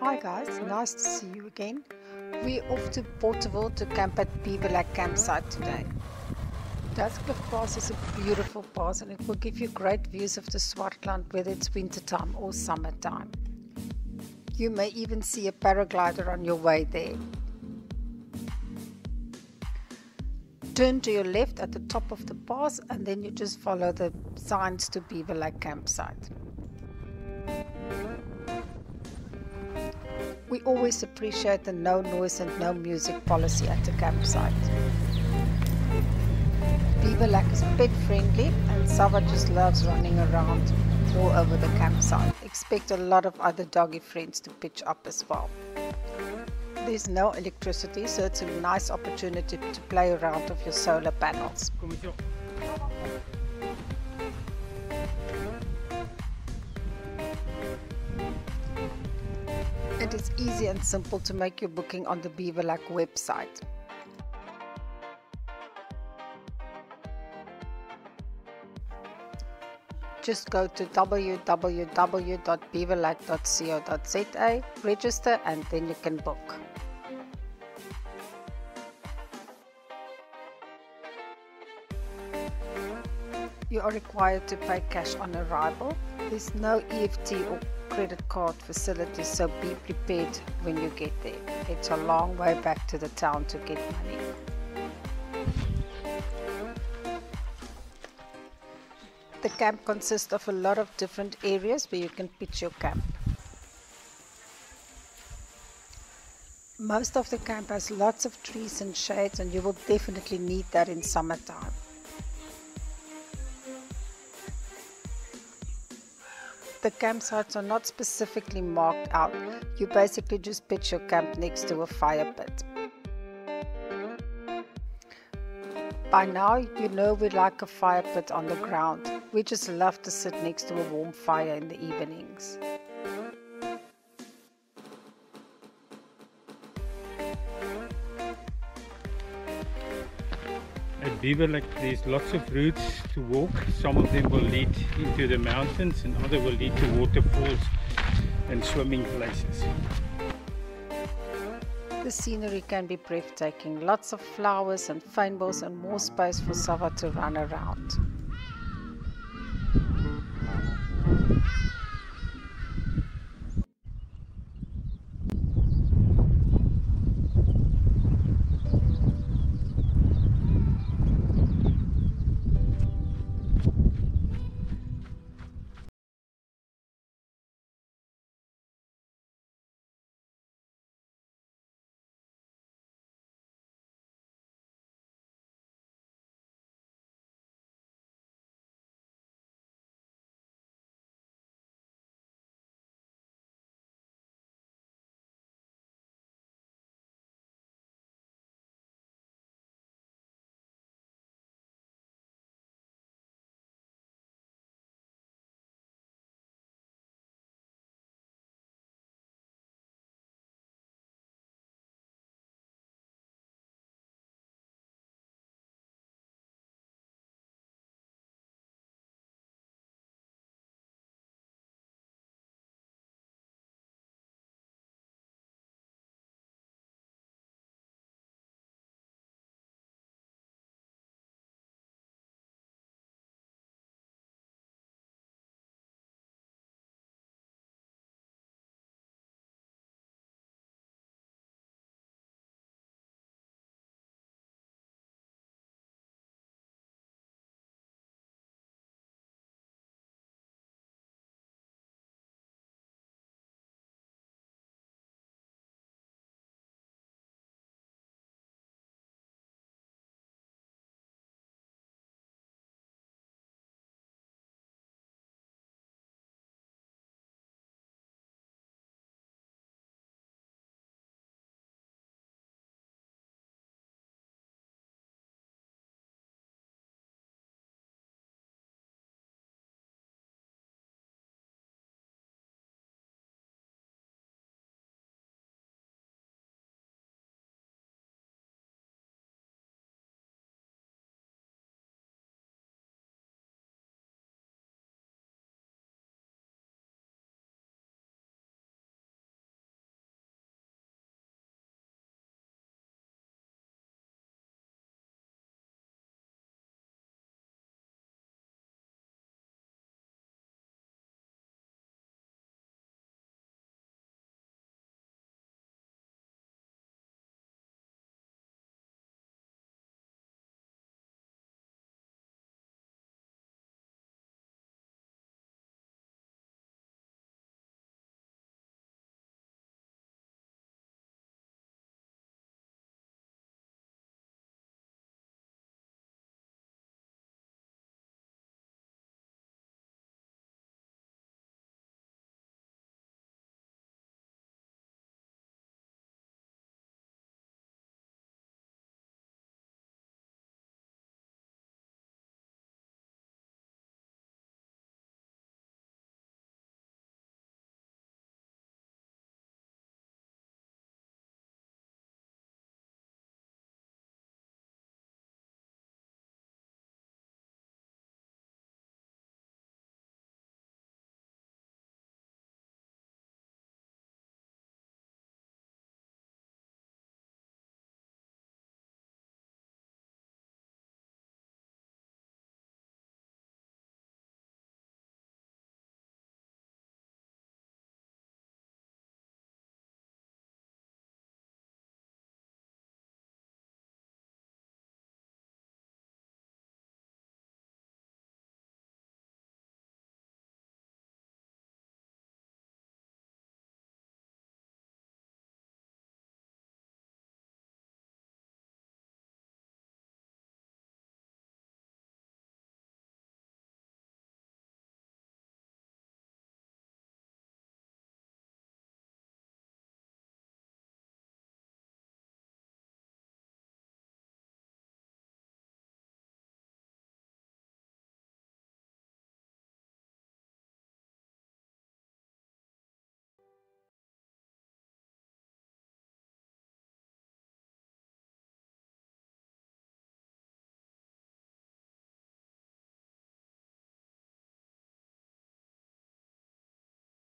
Hi guys, nice to see you again. We're off to Porterville to camp at Beaverlac campsite today. Dasklip Pass is a beautiful pass and it will give you great views of the Swartland whether it's wintertime or summertime. You may even see a paraglider on your way there. Turn to your left at the top of the pass and then you just follow the signs to Beaverlac campsite. We always appreciate the no noise and no music policy at the campsite. Beaverlac is pet friendly and Sava just loves running around all over the campsite. Expect a lot of other doggy friends to pitch up as well. There's no electricity so it's a nice opportunity to play around with your solar panels. It is easy and simple to make your booking on the Beaverlac website. Just go to www.beaverlac.co.za, register and then you can book. You are required to pay cash on arrival. There's no EFT or credit card facility, so be prepared when you get there. It's a long way back to the town to get money. The camp consists of a lot of different areas where you can pitch your camp. Most of the camp has lots of trees and shades and you will definitely need that in summertime. The campsites are not specifically marked out. You basically just pitch your camp next to a fire pit. By now, you know we like a fire pit on the ground. We just love to sit next to a warm fire in the evenings. At Beaverlac there's lots of routes to walk. Some of them will lead into the mountains and other will lead to waterfalls and swimming places. The scenery can be breathtaking. Lots of flowers and fynbos and more space for Sava to run around.